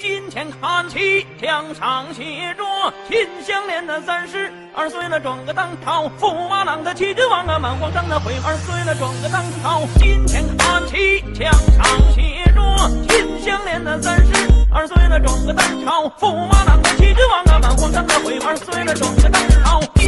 金钱看齐，墙上写着“金项链”的三十二岁了，装个当朝；富马郎的七君王啊，满荒山的灰二岁了，装个当朝。金钱看齐，墙上写着“金项链”的三十二岁了，装个当朝；富马郎的七君王啊，满荒山的灰二岁了，装个单超。